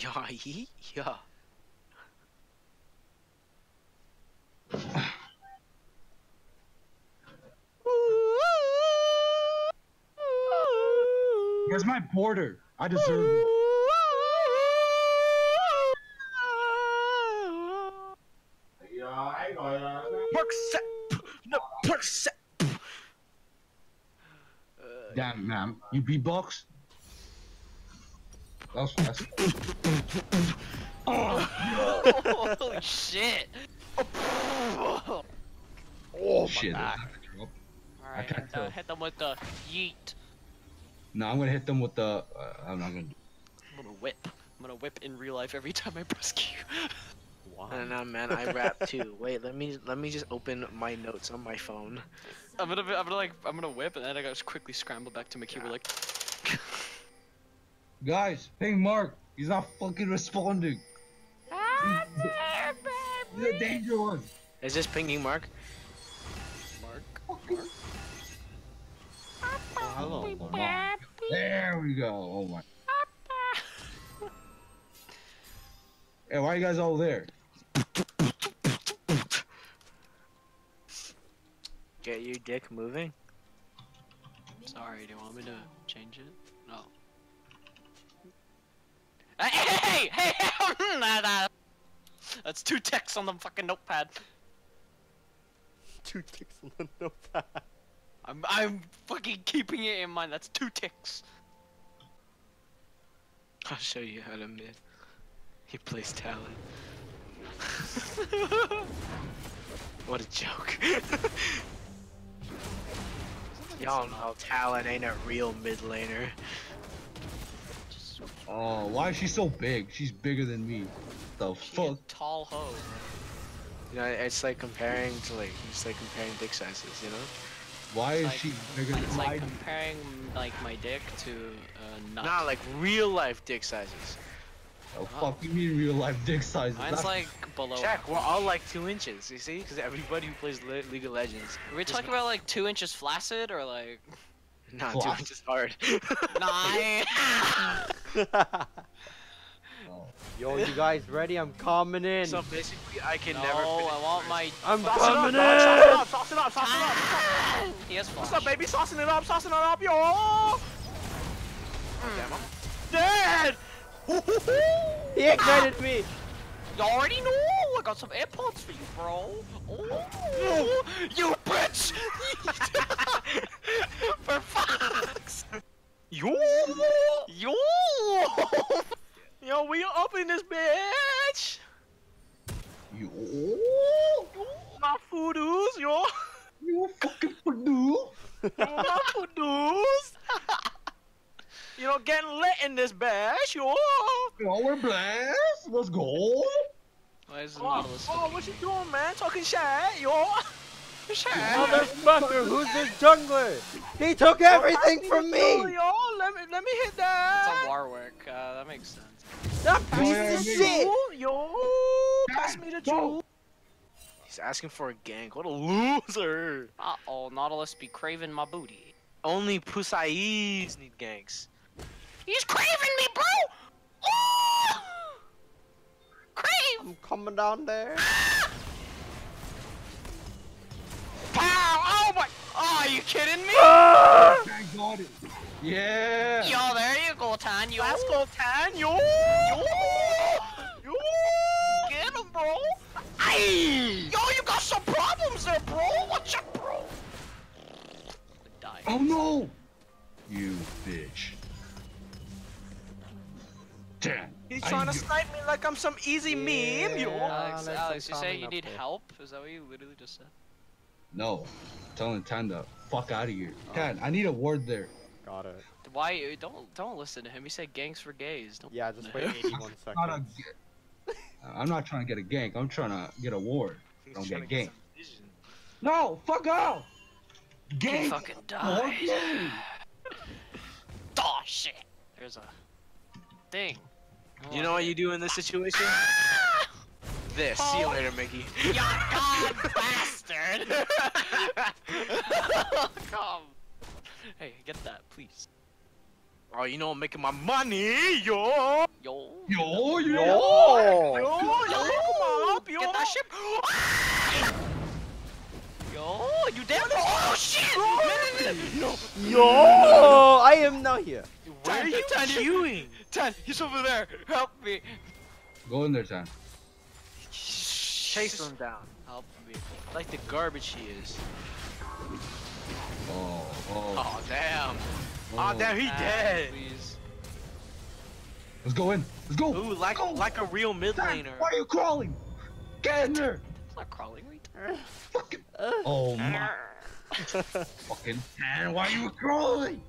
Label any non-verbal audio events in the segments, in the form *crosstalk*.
Yeah, he, yeah. Here's my border. I deserve it. Percent, no percent. Damn, man. You beatbox? That was fast. *laughs* Holy shit! Oh, shit. Alright, can't hit, tell. the- hit them with the yeet. No, I'm gonna hit them with the. Uh, I'm not gonna. I'm gonna whip. I'm gonna whip in real life every time I press Q. *laughs* I don't know, man. I rap too. Wait, let me let me just open my notes on my phone. I'm gonna, I'm gonna like, I'm gonna whip, and then I gotta quickly scramble back to my keyboard like. *laughs* Guys, hey Mark, he's not fucking responding. He's a danger one. Is this pinging Mark? Mark. Oh, hello, Mark. There we go. Oh my. *laughs* Hey, why are you guys all there? Get your dick moving. Sorry, do you want me to change it? No. Hey, hey, hey, hey! *laughs* Hmm, nah, nah. That's two ticks on the fucking notepad. Two ticks on the notepad. I'm, I'm fucking keeping it in mind. That's two ticks. I'll show you how to mid. He plays Talon. *laughs* what a joke. *laughs* Y'all know Talon ain't a real mid laner. Just Oh, why is she so big? She's bigger than me. The she fuck? a tall hoe. You know, it's like comparing to like, it's like comparing dick sizes, you know? Why is like- she bigger than It's like comparing like my dick to a nut. Not like real life dick sizes. Oh, fuck you mean real life dick sizes? Mine's That's- like below. Check, we're all like two inches, you see? Because everybody who plays Le- League of Legends. Are we is talking about like two inches flaccid or like? Nah, two inches hard. *laughs* Nah. *laughs* *laughs* I- Yo, you guys ready? I'm coming in. so basically, I can no, never. I want my. I'm Sauce it coming up, dog, sauce it up, sauce it up, sauce it up. Ah! He has flash. What's up, baby? Saucing it up, saucing it up, yo! Damn, I'm dead! He ignited me. You already know. I got some AirPods for you, bro. Oh, you bitch! *laughs* for fuck's. Yo! Yo! Yo, we up in this bitch! You, My foodoos, yo! you fucking Purdue. Yo, my foodoos! You know, getting lit in this bitch, yo! Oh, we're blessed. Let's go. Why is Oh, oh, what you doing, man? Talking shit, yo! Shit! Motherfucker, who's this jungler? He took everything from me. yo, let me, let me hit It's that! a Warwick. Uh, that makes sense. That piece of shit. Yo, pass me the Go. jewel. He's asking for a gank. What a loser! Uh oh, Nautilus be craving my booty. Only Pusai's need ganks. He's craving me, bro! Oh! Crave! I'm coming down there. You kidding me? I got it. Yeah. Yo, there you go, Tan. Yo. Let's go, Tan. Yo, Yo! yo. Get him, bro! Aye! Yo, you got some problems there, bro! What's up, bro? Die. Oh no. You bitch. Damn. He's I trying to knew- snipe me like I'm some easy meme, yo. Yeah. Alex, that's Alex, you say you need there. help? Is that what you literally just said? No. telling Tan to fuck out of here. Oh. Tan, I need a word there. Got it. Why? Uh, don't don't listen to him. He said gangs for gays. Don't. Yeah, just wait *laughs* 81 seconds. I'm not trying to get a gank. I'm trying to get a ward. He's Don't get to ganked. No, fuck off. He Gank. fucking More died. *laughs* Oh shit! There's a thing. You know what you do in this situation? *laughs* This. See you Oh. later, Mickey. You *laughs* god bastard! *laughs* Come. Hey, get that, please. Oh, you know I'm making my money, yo. Yo. Yo, you Yo, Oh. yo, yo, come on, yo. Get that shit. Ah! Yo, you dead? Oh, oh shit! No, no, no. Yo, I am not here. Where are Tan, you Tan, queuing? Tan, he's over there. Help me. Go in there, Tan. Chase him down. Help me. Like the garbage he is. Oh, oh. Oh damn. Oh, damn, he Ah, dead. Please. Let's go in. Let's go. Ooh, like Go. like a real mid Tan, laner. why are you crawling? Get in there. It's not crawling. Wait. Fucking. Oh my. *laughs* Fucking Tan, why are you crawling?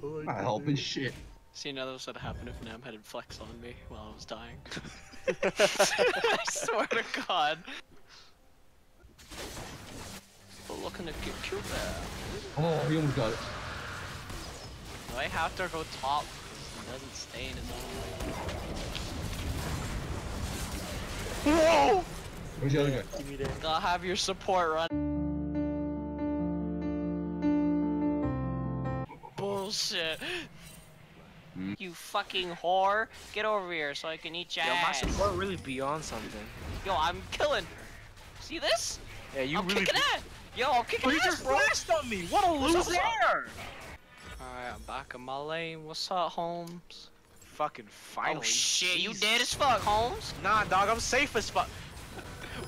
*sighs* Not helping shit. See, now this would happened if Nam had flex on me while I was dying. *laughs* *laughs* I swear to God. People looking to get killed there. Oh, he almost got it. Do I have to go top? He doesn't stay in his own Whoa! Where's the other guy? lane. Gotta have your support run. Hmm? You fucking whore. Get over here so I can eat your Yo, my ass. support really beyond something. Yo, I'm killing her. See this? Yeah, you I'm really. kicking ass. Yo, I'm kicking Oh, he ass, just bro. flashed on me. What a loser! Alright, I'm back in my lane. What's up, Holmes? Fucking finally. oh shit, you dead as fuck, Holmes. Nah, dog, I'm safe as fuck.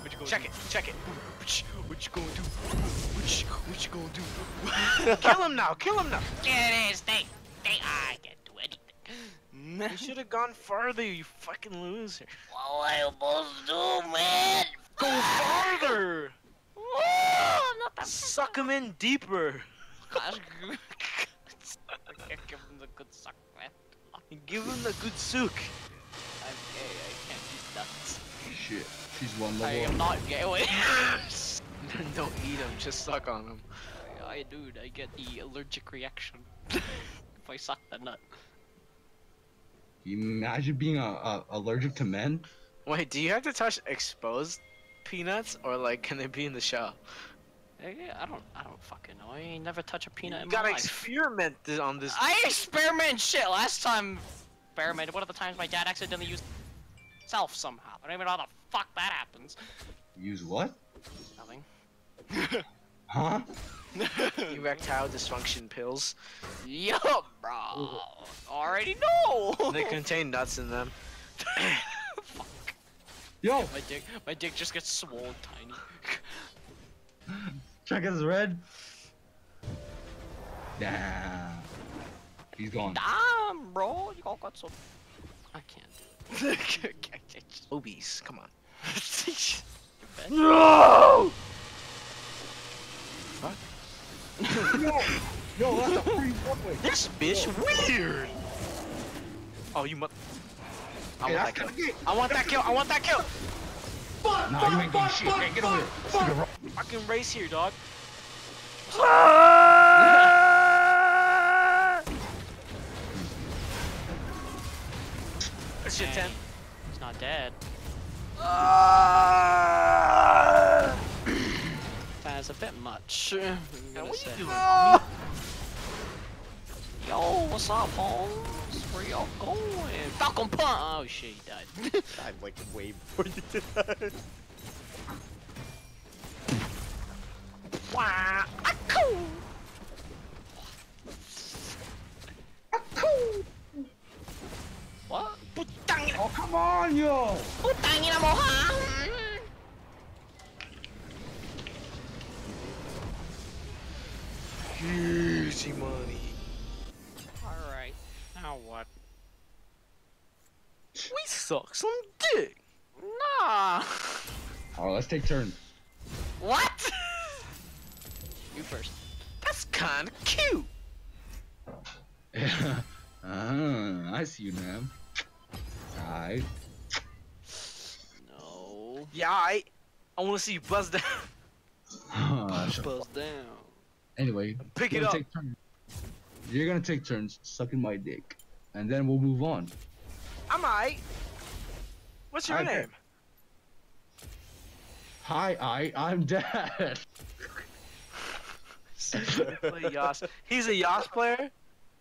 What you Check it, check it. What you, what you gonna do? What you, what you gonna do? *laughs* kill him now, kill him now. Get it, stay, stay. I can't do. You should have gone farther, you fucking loser. What am I supposed to do, man? Go farther! Whoa, not that Suck him in deeper. I can't give him the good suck, man. Give him the good sook. I'm gay. I can't do nuts. Shit. She's one level. I am not gay. Wait. *laughs* Don't eat him, just suck on him. I, dude, I get the allergic reaction *laughs* if I suck the nut. You imagine being a, a, allergic to men? Wait, do you have to touch exposed peanuts, or like, can they be in the shell? Eh, I don't, I don't fucking know. I ain't never touch a peanut You in gotta my experiment th- on this. I experiment shit. Last time, experimented. One of the times my dad accidentally used self somehow. I don't even know how the fuck that happens. Use what? Nothing. *laughs* Huh? *laughs* Erectile dysfunction pills. Yup, bro. Already know. They *laughs* contain nuts in them. fuck. Yo, My dick, my dick just gets swollen tiny. *laughs* check his red. Damn. He's gone. Damn, bro. You all got so. I can't. Obies, come on. No! Yo, yo, that's a free fuckway. This bitch weird. Oh, you mu- I Hey, want that's that kill. I want that kill. I want that kill. Nah, you ain't getting shit. Hey, get over here. Stick around. Fucking race here, dog. That's shit, ten. He's not dead. That's a bit much. I'm Man, gonna what say. you doing? Yo, what's up, Holmes? Where y'all going? Falcon Punch! Oh shit, he died. *laughs* I'm like way before you did that. Wah! Akoo! What? Putang ina! Oh, come on, yo. Putang ina mo, ha? Easy money. Alright, now what? We suck some dick. Nah! Alright, let's take turns. What? you first. That's kinda cute. uh, *laughs* I see you, man. Alright. No. Yeah, I. I want to see you buzz down. *laughs* Buzz down. Anyway, Pick it up. take. You're gonna take turns sucking my dick, and then we'll move on. I'm alright. What's your I name? Hi, I, I'm Dad. *laughs* He's a Yas player. *laughs*